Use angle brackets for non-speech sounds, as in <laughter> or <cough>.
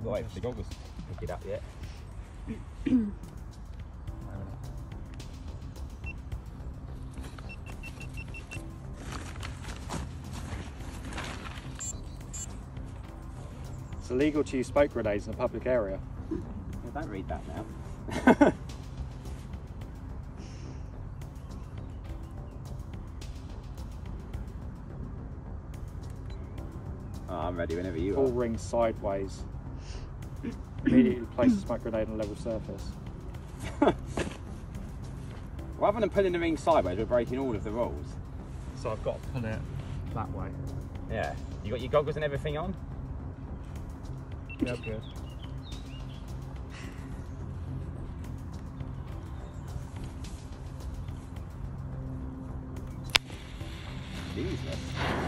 I've got to wait for the goggles to pick it up yet. It's illegal to use smoke grenades in a public area. I don't read that now. <laughs> oh, I'm ready whenever you Pull are. ring sideways. Immediately place the smoke grenade on a level surface. <laughs> Rather than pulling the ring sideways, we're breaking all of the rules. So I've got to pull it that way. Yeah. You got your goggles and everything on? Yeah, good. Jesus.